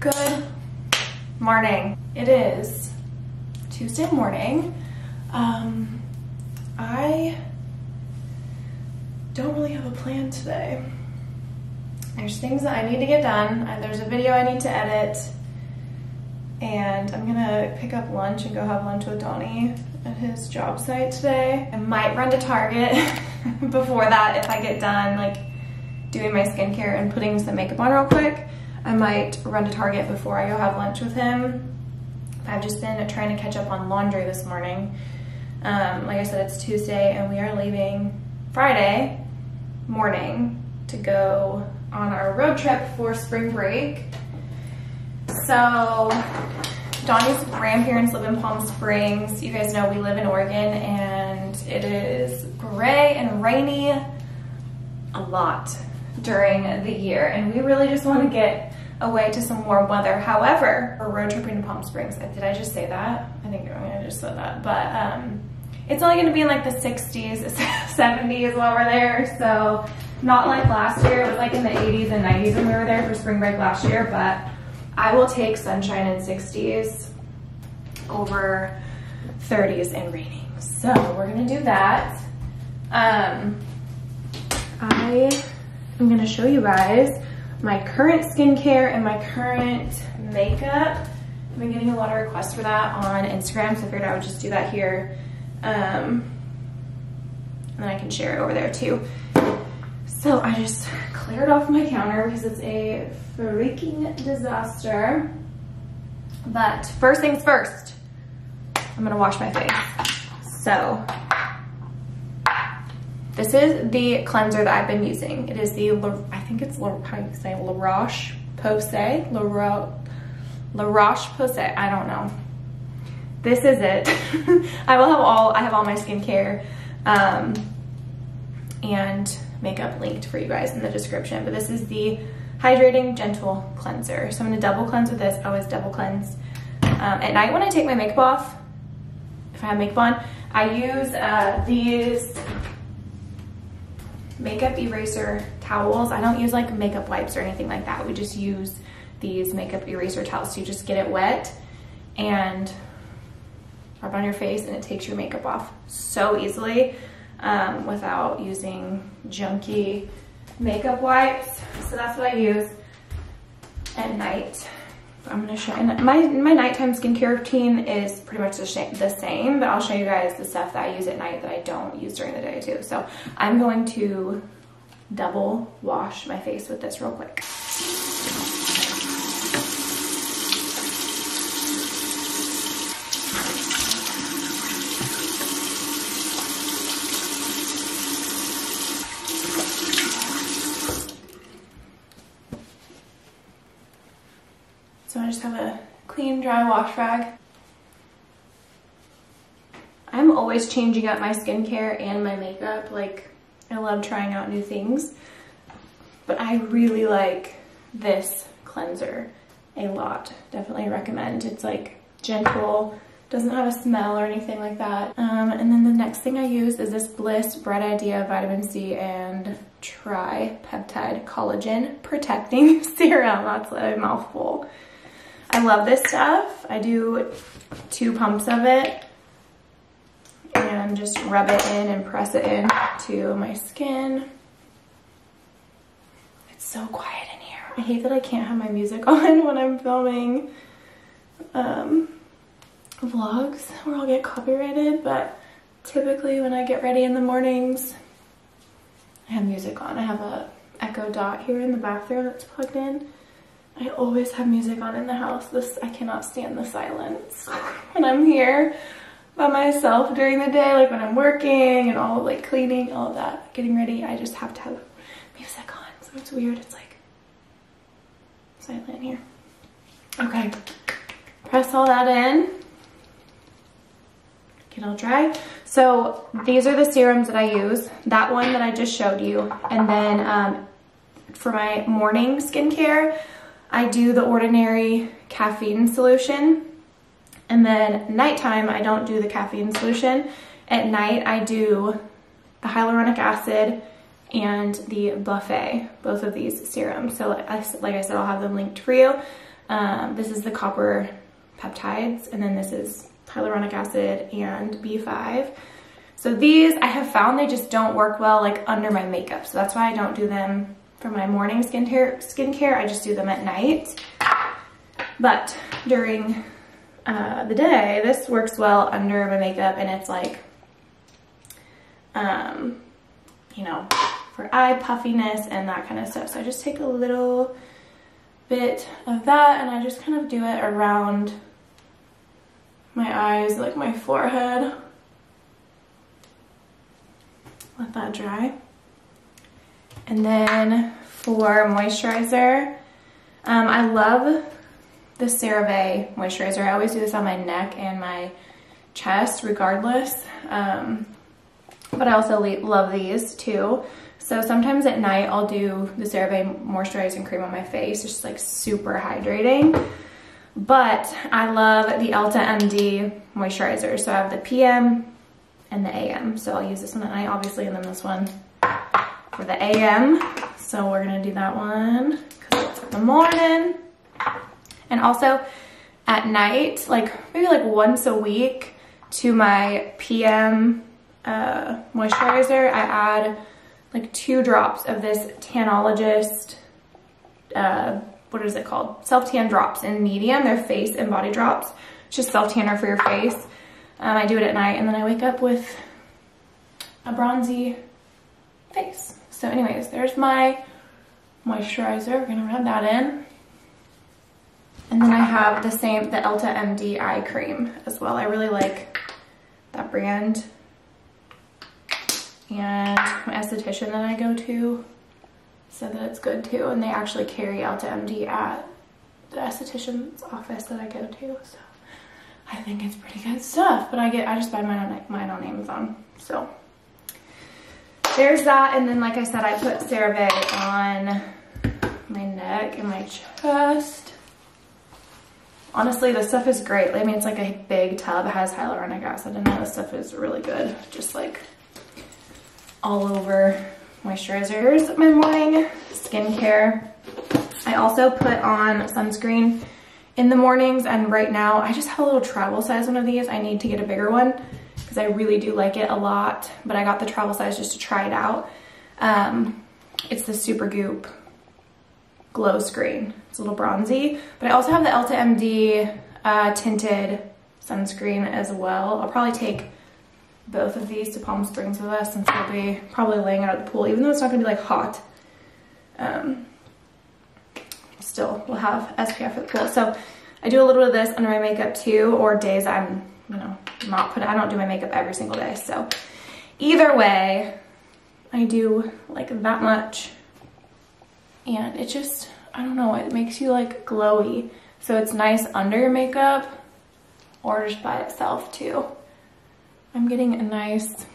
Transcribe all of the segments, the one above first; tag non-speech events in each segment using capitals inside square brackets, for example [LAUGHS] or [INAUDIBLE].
Good morning. It is Tuesday morning. Um, I don't really have a plan today. There's things that I need to get done. There's a video I need to edit. And I'm gonna pick up lunch and go have lunch with Donnie at his job site today. I might run to Target [LAUGHS] before that if I get done like doing my skincare and putting some makeup on real quick. I might run to Target before I go have lunch with him. I've just been trying to catch up on laundry this morning. Um, like I said, it's Tuesday and we are leaving Friday morning to go on our road trip for spring break. So Donnie's grandparents live in Palm Springs. You guys know we live in Oregon and it is gray and rainy a lot during the year and we really just want to get away to some warm weather. However, we're road tripping to Palm Springs. Did I just say that? I think I, just said that. But um, it's only gonna be in like the 60s, 70s [LAUGHS] while we're there. So not like last year. It was like in the 80s and 90s when we were there for spring break last year. But I will take sunshine and 60s over 30s and raining. So we're gonna do that. Um, I am gonna show you guys my current skincare and my current makeup. I've been getting a lot of requests for that on Instagram, so I figured I would just do that here. Um, and then I can share it over there too. So I just cleared off my counter because it's a freaking disaster. But first things first, I'm gonna wash my face. So this is the cleanser that I've been using. It is the, I think it's, how do you say, La Roche-Posay? La, Ro La Roche-Posay, I don't know. This is it. [LAUGHS] I will have all, I have all my skincare um, and makeup linked for you guys in the description, but this is the Hydrating Gentle Cleanser. So I'm gonna double cleanse with this. I always double cleanse. Um, at night when I take my makeup off, if I have makeup on, I use uh, these makeup eraser towels. I don't use like makeup wipes or anything like that. We just use these makeup eraser towels. So you just get it wet and rub on your face and it takes your makeup off so easily um, without using junky makeup wipes. So that's what I use at night. I'm gonna show you, my, my nighttime skincare routine is pretty much the, the same, but I'll show you guys the stuff that I use at night that I don't use during the day too. So I'm going to double wash my face with this real quick. So I just have a clean, dry wash rag. I'm always changing up my skincare and my makeup. Like, I love trying out new things. But I really like this cleanser a lot. Definitely recommend. It's like gentle, doesn't have a smell or anything like that. Um, and then the next thing I use is this Bliss Bright Idea Vitamin C and Tripeptide Collagen Protecting [LAUGHS] Serum. That's a mouthful. I love this stuff. I do two pumps of it and just rub it in and press it in to my skin. It's so quiet in here. I hate that I can't have my music [LAUGHS] on when I'm filming um, vlogs where I'll get copyrighted, but typically when I get ready in the mornings, I have music on. I have a Echo Dot here in the bathroom that's plugged in I always have music on in the house. This I cannot stand the silence when I'm here by myself during the day, like when I'm working and all like cleaning, all that, getting ready. I just have to have music on. So it's weird. It's like silent here. Okay, press all that in. Get all dry. So these are the serums that I use. That one that I just showed you. And then um, for my morning skincare, I do the ordinary caffeine solution. And then nighttime, I don't do the caffeine solution. At night, I do the hyaluronic acid and the buffet, both of these serums. So like I said, I'll have them linked for you. Um, this is the copper peptides, and then this is hyaluronic acid and B5. So these, I have found they just don't work well like under my makeup. So that's why I don't do them for my morning skincare. skincare. I just do them at night. But during uh, the day, this works well under my makeup and it's like, um, you know, for eye puffiness and that kind of stuff. So I just take a little bit of that and I just kind of do it around my eyes, like my forehead. Let that dry. And then for moisturizer, um, I love the CeraVe moisturizer. I always do this on my neck and my chest regardless. Um, but I also love these too. So sometimes at night I'll do the CeraVe moisturizing cream on my face. It's just like super hydrating. But I love the Elta MD moisturizer. So I have the PM and the AM. So I'll use this one at night, obviously, and then this one for the AM. So we're gonna do that one because it's in the morning. And also at night, like maybe like once a week to my PM uh, moisturizer, I add like two drops of this Tanologist uh, what is it called? Self-tan drops in medium. They're face and body drops. It's just self-tanner for your face. Um, I do it at night and then I wake up with a bronzy face. So anyways, there's my moisturizer. We're gonna rub that in. And then I have the same, the Elta MD eye cream as well. I really like that brand. And my esthetician that I go to said that it's good too. And they actually carry Elta MD at the esthetician's office that I go to. So I think it's pretty good stuff. But I get I just buy mine on mine on Amazon. So there's that. And then like I said, I put CeraVe on my neck and my chest. Honestly, this stuff is great. I mean, it's like a big tub. It has hyaluronic acid in it. This stuff is really good. Just like all over moisturizers, my morning skincare. I also put on sunscreen in the mornings and right now I just have a little travel size one of these. I need to get a bigger one because I really do like it a lot, but I got the travel size just to try it out. Um, it's the Super Goop Glow Screen. It's a little bronzy, but I also have the Elta MD uh, tinted sunscreen as well. I'll probably take both of these to Palm Springs with us since we'll be probably laying out at the pool, even though it's not gonna be like hot. Um, still, we'll have SPF at the pool. So I do a little bit of this under my makeup too, or days I'm, you know, not put, I don't do my makeup every single day. So either way, I do like that much. And it just, I don't know, it makes you like glowy. So it's nice under your makeup or just by itself too. I'm getting a nice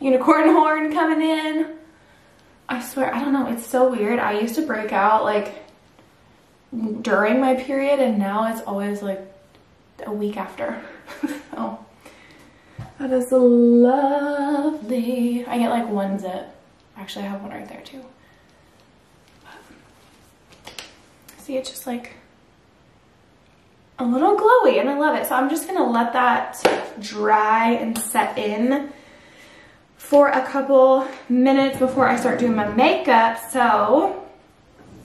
unicorn [LAUGHS] horn coming in. I swear, I don't know, it's so weird. I used to break out like during my period and now it's always like a week after. [LAUGHS] so that is lovely. I get like one zip. Actually, I have one right there too. See, it's just like a little glowy and I love it. So I'm just gonna let that dry and set in for a couple minutes before I start doing my makeup. So,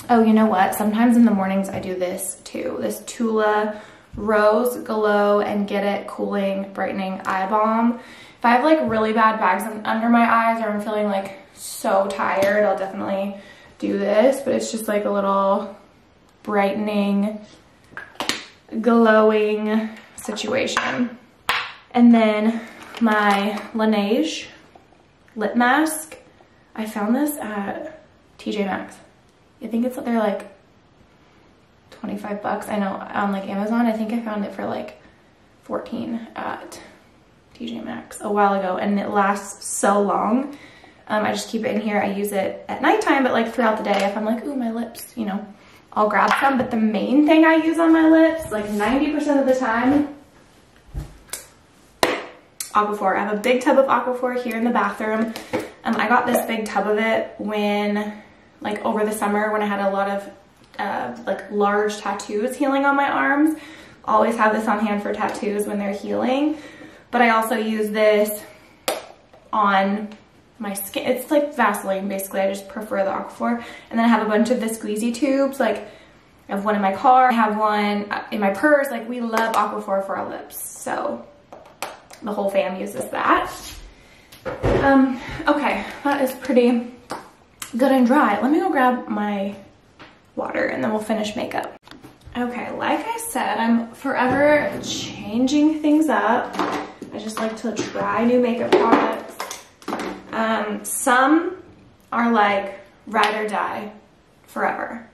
oh, you know what? Sometimes in the mornings I do this too. This Tula Rose Glow and Get It Cooling Brightening Eye Balm. If I have like really bad bags under my eyes or I'm feeling like so tired, I'll definitely do this. But it's just like a little brightening glowing situation. And then my Laneige lip mask. I found this at TJ Maxx. I think it's they're like 25 bucks. I know on like Amazon, I think I found it for like 14 at TJ Maxx a while ago and it lasts so long. Um, I just keep it in here. I use it at nighttime, but like throughout the day if I'm like, ooh, my lips, you know, I'll grab some, but the main thing I use on my lips, like 90% of the time, Aquaphor. I have a big tub of Aquaphor here in the bathroom. Um, I got this big tub of it when, like over the summer when I had a lot of uh, like large tattoos healing on my arms. Always have this on hand for tattoos when they're healing. But I also use this on my skin. It's like Vaseline, basically. I just prefer the Aquaphor. And then I have a bunch of the squeezy tubes. Like, I have one in my car. I have one in my purse. Like, we love Aquaphor for our lips. So, the whole fam uses that. Um, okay, that is pretty good and dry. Let me go grab my water and then we'll finish makeup. Okay, like I said, I'm forever changing things up. I just like to try new makeup products. Um, some are like ride or die forever,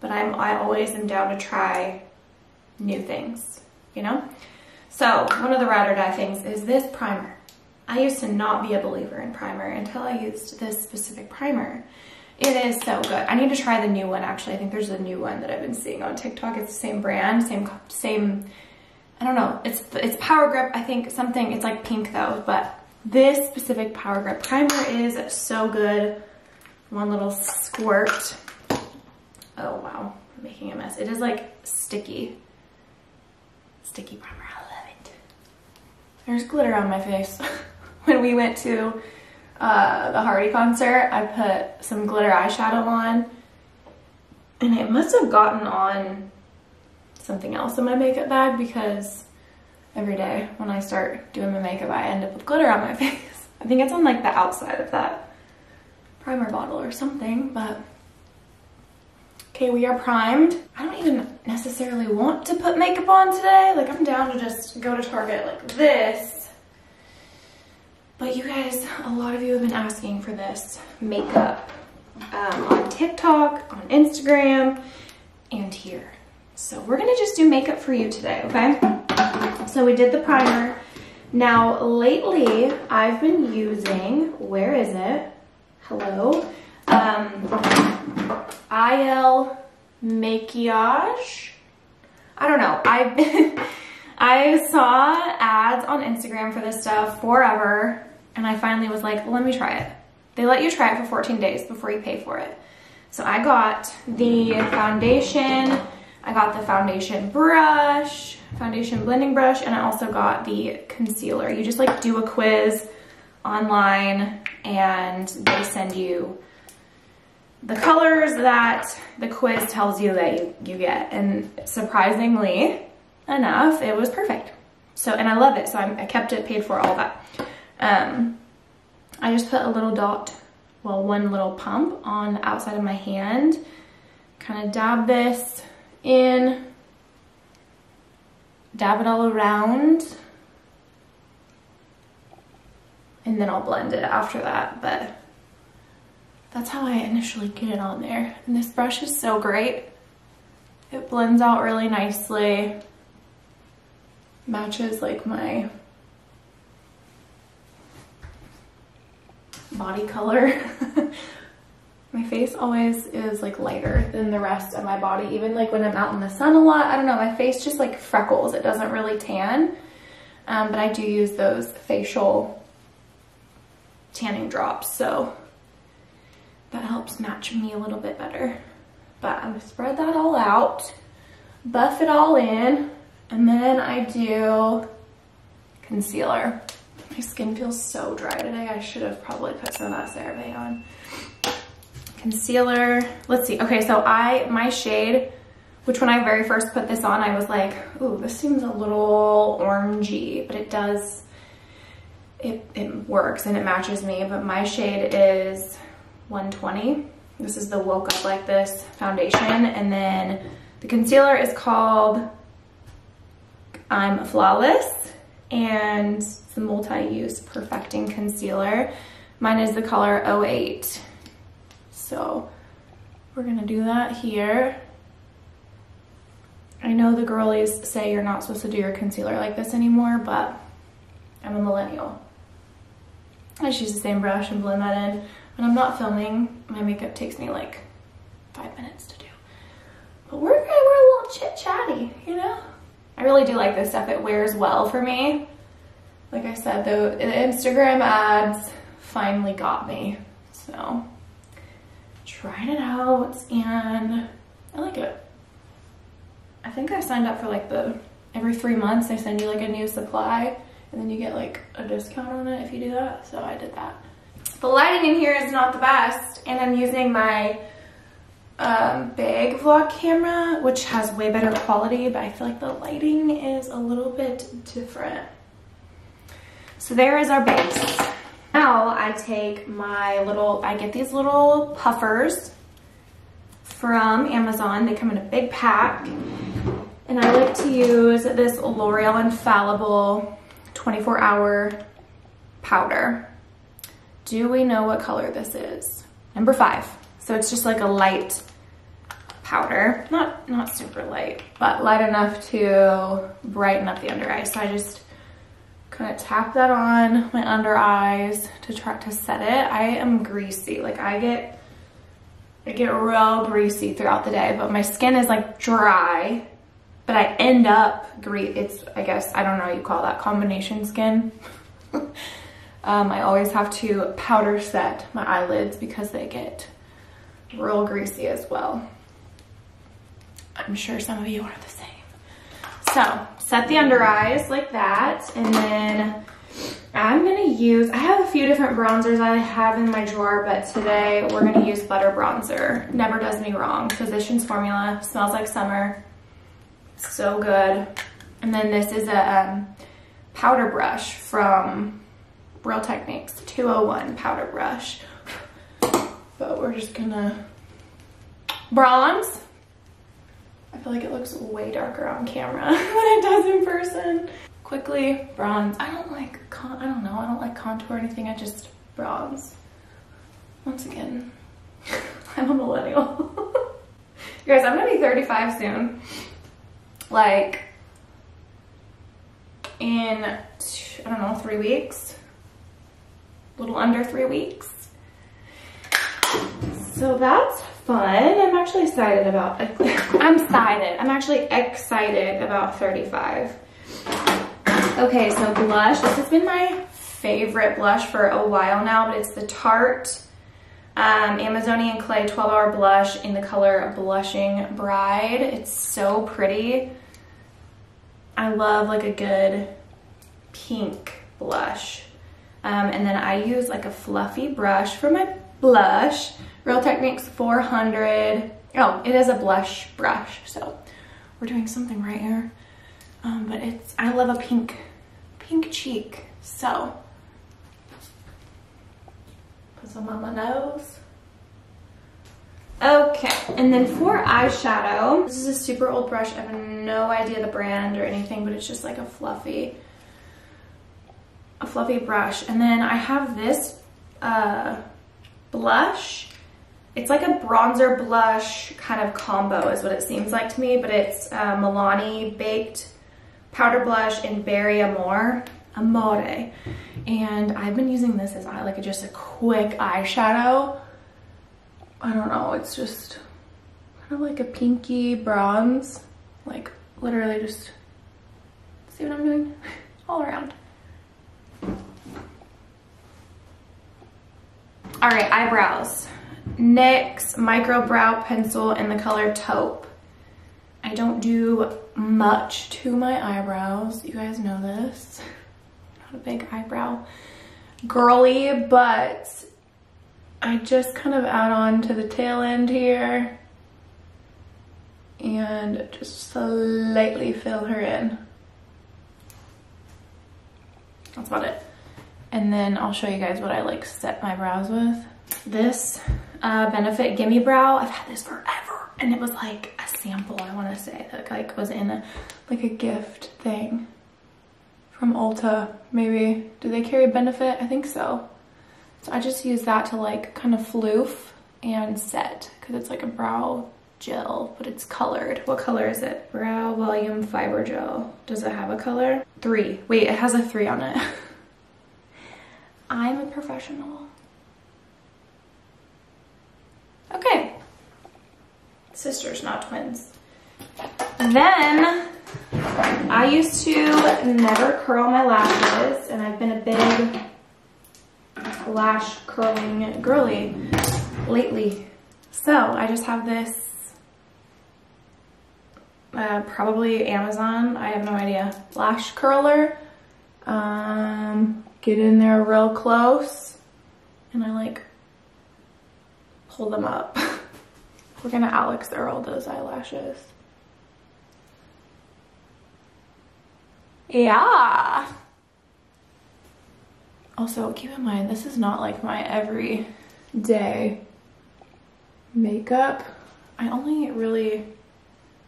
but I'm, I always am down to try new things, you know? So one of the ride or die things is this primer. I used to not be a believer in primer until I used this specific primer. It is so good. I need to try the new one actually. I think there's a new one that I've been seeing on TikTok. It's the same brand, same same I don't know. It's it's Power Grip. I think something it's like pink though, but this specific Power Grip primer is so good. One little squirt. Oh wow, I'm making a mess. It is like sticky. Sticky primer. I love it. There's glitter on my face. [LAUGHS] when we went to uh, the Hardy concert, I put some glitter eyeshadow on and it must have gotten on something else in my makeup bag because every day when I start doing my makeup, I end up with glitter on my [LAUGHS] face. I think it's on like the outside of that primer bottle or something, but okay, we are primed. I don't even necessarily want to put makeup on today. Like I'm down to just go to Target like this but you guys, a lot of you have been asking for this makeup um, on TikTok, on Instagram, and here. So we're gonna just do makeup for you today, okay? So we did the primer. Now, lately, I've been using, where is it? Hello? Um, IL Makiage. I don't know. I've been, [LAUGHS] I saw ads on Instagram for this stuff forever and I finally was like, let me try it. They let you try it for 14 days before you pay for it. So I got the foundation, I got the foundation brush, foundation blending brush, and I also got the concealer. You just like do a quiz online and they send you the colors that the quiz tells you that you, you get. And surprisingly enough, it was perfect. So, and I love it. So I'm, I kept it, paid for all that. Um, I just put a little dot, well, one little pump on the outside of my hand. Kind of dab this in, dab it all around, and then I'll blend it after that, but that's how I initially get it on there. And this brush is so great. It blends out really nicely, matches like my body color. [LAUGHS] my face always is like lighter than the rest of my body. Even like when I'm out in the sun a lot, I don't know, my face just like freckles. It doesn't really tan. Um, but I do use those facial tanning drops. So that helps match me a little bit better. But I'm gonna spread that all out, buff it all in, and then I do concealer. My skin feels so dry today. I should have probably put some of that CeraVe on. Concealer. Let's see. Okay, so I, my shade, which when I very first put this on, I was like, ooh, this seems a little orangey, but it does, it, it works and it matches me. But my shade is 120. This is the Woke Up Like This foundation. And then the concealer is called I'm Flawless and it's the multi-use perfecting concealer. Mine is the color 08. So we're gonna do that here. I know the girlies say you're not supposed to do your concealer like this anymore, but I'm a millennial. I just use the same brush and blend that in. When I'm not filming, my makeup takes me like five minutes to do. But we're, we're a little chit chatty, you know? I really do like this stuff. It wears well for me. Like I said, the Instagram ads finally got me. So trying it out and I like it. I think I signed up for like the, every three months they send you like a new supply and then you get like a discount on it if you do that. So I did that. The lighting in here is not the best and I'm using my um, big vlog camera, which has way better quality, but I feel like the lighting is a little bit different. So there is our base. Now I take my little, I get these little puffers from Amazon. They come in a big pack. And I like to use this L'Oreal Infallible 24 hour powder. Do we know what color this is? Number five. So it's just like a light powder. Not, not super light, but light enough to brighten up the under eye. So I just kind of tap that on my under eyes to try to set it. I am greasy. Like I get, I get real greasy throughout the day, but my skin is like dry, but I end up greasy. It's, I guess, I don't know you call that combination skin. [LAUGHS] um, I always have to powder set my eyelids because they get real greasy as well. I'm sure some of you are the same. So set the under eyes like that. And then I'm gonna use, I have a few different bronzers I have in my drawer, but today we're gonna use Butter Bronzer. Never does me wrong. Physicians Formula, smells like summer. So good. And then this is a um, powder brush from Real Techniques, 201 powder brush. But we're just gonna bronze I feel like it looks way darker on camera [LAUGHS] than it does in person. Quickly, bronze. I don't like, I don't know, I don't like contour or anything. I just bronze. Once again, [LAUGHS] I'm a millennial. you [LAUGHS] guys, I'm gonna be 35 soon. Like, in, I don't know, three weeks. A little under three weeks. So that's fun. I'm actually excited about, [LAUGHS] I'm excited. I'm actually excited about 35. Okay, so blush. This has been my favorite blush for a while now, but it's the Tarte um, Amazonian Clay 12 Hour Blush in the color Blushing Bride. It's so pretty. I love like a good pink blush. Um, and then I use like a fluffy brush for my blush. Real Techniques 400. Oh, it is a blush brush, so we're doing something right here. Um, but it's, I love a pink, pink cheek, so put some on my nose. Okay, and then for eyeshadow, this is a super old brush. I have no idea the brand or anything, but it's just like a fluffy, a fluffy brush. And then I have this uh, blush it's like a bronzer blush kind of combo is what it seems like to me, but it's uh, Milani Baked Powder Blush in Berry Amore. Amore. And I've been using this as eye, like just a quick eyeshadow. I don't know, it's just kind of like a pinky bronze. Like literally just, see what I'm doing? [LAUGHS] All around. All right, eyebrows. NYX Micro Brow Pencil in the color Taupe. I don't do much to my eyebrows. You guys know this. [LAUGHS] Not a big eyebrow girly, but I just kind of add on to the tail end here and just slightly fill her in. That's about it. And then I'll show you guys what I like set my brows with. This uh, Benefit Gimme Brow. I've had this forever. And it was like a sample, I want to say, that like was in a, like a gift thing from Ulta, maybe. Do they carry Benefit? I think so. So I just use that to like kind of floof and set because it's like a brow gel, but it's colored. What color is it? Brow Volume Fiber Gel. Does it have a color? Three. Wait, it has a three on it. [LAUGHS] I'm a professional. Okay. Sisters, not twins. Then I used to never curl my lashes and I've been a big lash curling girly lately. So I just have this uh, probably Amazon. I have no idea. Lash curler. Um, get in there real close and I like pull them up. [LAUGHS] We're gonna Alix Earle those eyelashes. Yeah. Also, keep in mind, this is not like my everyday makeup. I only really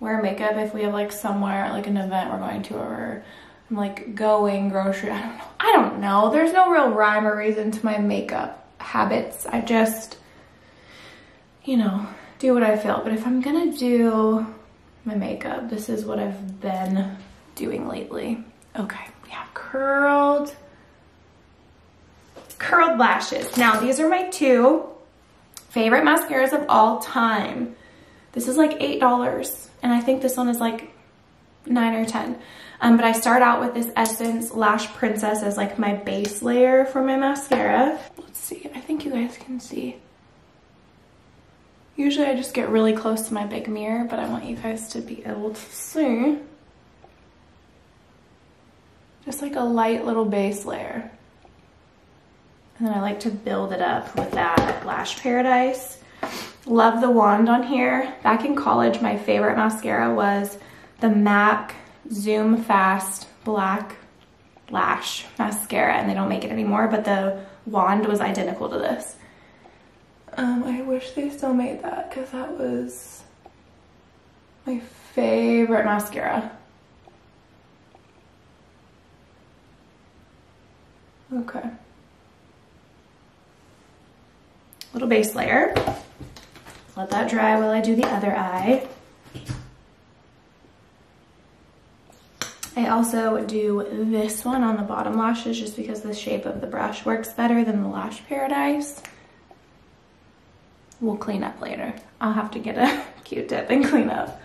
wear makeup if we have like somewhere, like an event we're going to or I'm like going grocery. I don't know. I don't know. There's no real rhyme or reason to my makeup habits. I just, you know, do what I feel. But if I'm gonna do my makeup, this is what I've been doing lately. Okay, we have curled, curled lashes. Now these are my two favorite mascaras of all time. This is like $8 and I think this one is like nine or 10. Um, but I start out with this Essence Lash Princess as like my base layer for my mascara. Let's see, I think you guys can see. Usually I just get really close to my big mirror, but I want you guys to be able to see. Just like a light little base layer. And then I like to build it up with that Lash Paradise. Love the wand on here. Back in college, my favorite mascara was the MAC Zoom Fast Black Lash Mascara. And they don't make it anymore, but the wand was identical to this. Um, I wish they still made that because that was my favorite mascara. Okay. Little base layer. Let that dry while I do the other eye. I also do this one on the bottom lashes just because the shape of the brush works better than the Lash Paradise. We'll clean up later. I'll have to get a [LAUGHS] Q-tip and clean up.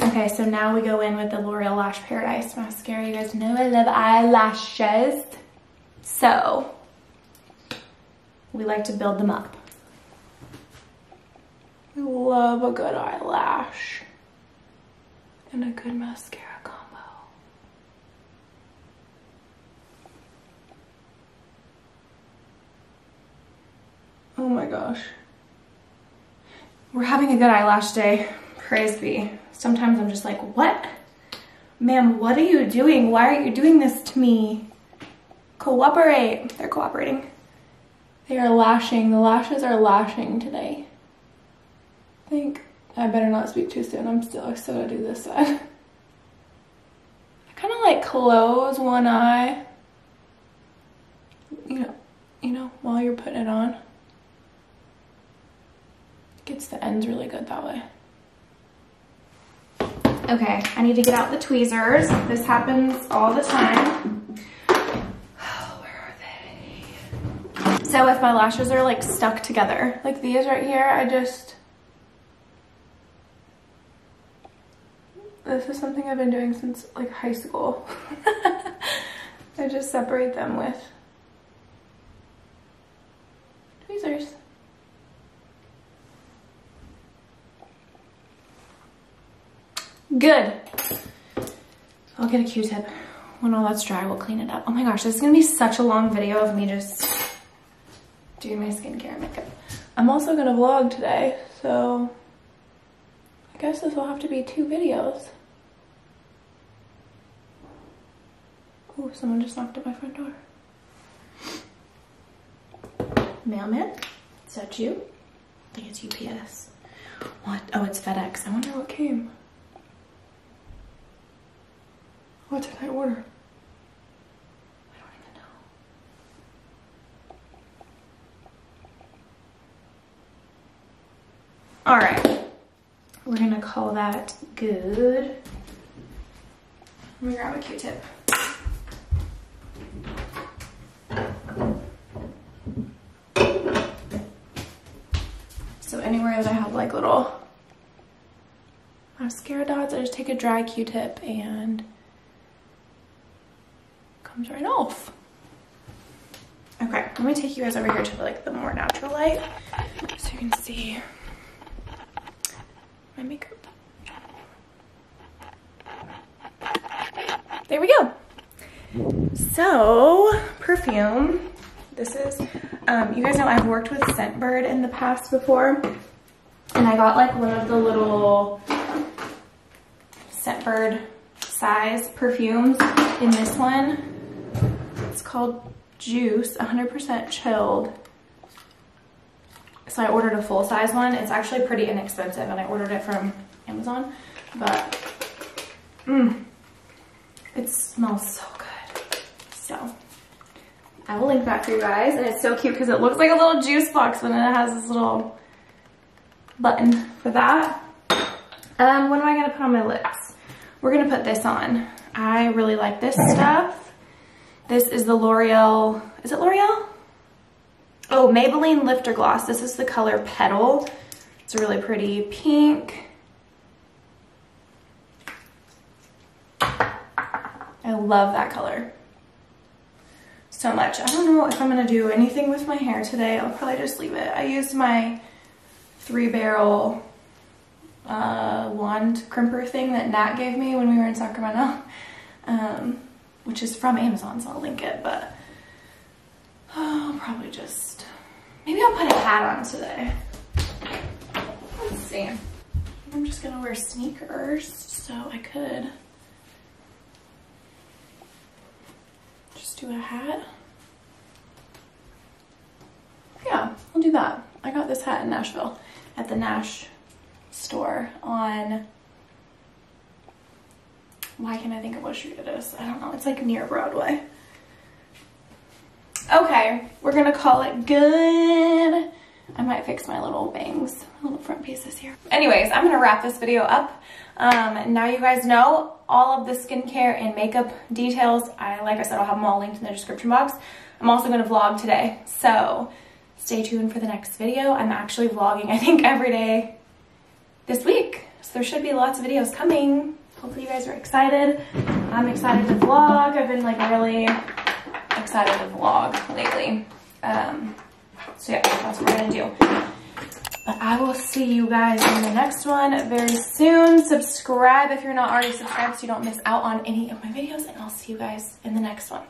Okay, so now we go in with the L'Oreal Lash Paradise Mascara. You guys know I love eyelashes. So, we like to build them up. We love a good eyelash and a good mascara combo. Oh my gosh. We're having a good eyelash day. Praise be. Sometimes I'm just like, what? Ma'am, what are you doing? Why are you doing this to me? Cooperate. They're cooperating. They are lashing. The lashes are lashing today. I think I better not speak too soon. I'm still, still gotta do this side. I kind of like close one eye. You know, you know, while you're putting it on. Gets the ends really good that way. Okay, I need to get out the tweezers. This happens all the time. Oh, where are they? So if my lashes are like stuck together, like these right here, I just, this is something I've been doing since like high school. [LAUGHS] I just separate them with tweezers. Good. I'll get a Q-tip. When all that's dry, we'll clean it up. Oh my gosh, this is gonna be such a long video of me just doing my skincare and makeup. I'm also gonna vlog today, so I guess this will have to be two videos. Oh, someone just knocked at my front door. Mailman, is that you? I think it's UPS. What? Oh, it's FedEx. I wonder what came. What did I order? I don't even know. All right, we're gonna call that good. Let me grab a Q-tip. So anywhere that I have like little mascara dots, I just take a dry Q-tip and comes right off. Okay, let me take you guys over here to like the more natural light so you can see my makeup. There we go. So, perfume. This is, um, you guys know I've worked with Scentbird in the past before. And I got like one of the little Scentbird size perfumes in this one. It's called Juice, 100% chilled. So I ordered a full size one. It's actually pretty inexpensive and I ordered it from Amazon, but mmm, it smells so good. So I will link that for you guys. And it's so cute because it looks like a little juice box but it has this little button for that. Um, what am I gonna put on my lips? We're gonna put this on. I really like this stuff. This is the L'Oreal, is it L'Oreal? Oh, Maybelline Lifter Gloss. This is the color Petal. It's a really pretty pink. I love that color so much. I don't know if I'm gonna do anything with my hair today. I'll probably just leave it. I used my three barrel uh, wand crimper thing that Nat gave me when we were in Sacramento, um, which is from Amazon, so I'll link it, but oh, I'll probably just, maybe I'll put a hat on today. Let's see. I'm just gonna wear sneakers, so I could just do a hat. Yeah, I'll do that. I got this hat in Nashville at the Nash store on, why can't I think of what street it is? I don't know. It's like near Broadway. Okay, we're gonna call it good. I might fix my little bangs, little front pieces here. Anyways, I'm gonna wrap this video up. Um, now you guys know all of the skincare and makeup details. I, like I said, I'll have them all linked in the description box. I'm also gonna vlog today, so stay tuned for the next video. I'm actually vlogging, I think, every day this week. So there should be lots of videos coming. Hopefully you guys are excited. I'm excited to vlog. I've been like really excited to vlog lately. Um, so yeah, that's what we're gonna do. But I will see you guys in the next one very soon. Subscribe if you're not already subscribed so you don't miss out on any of my videos. And I'll see you guys in the next one.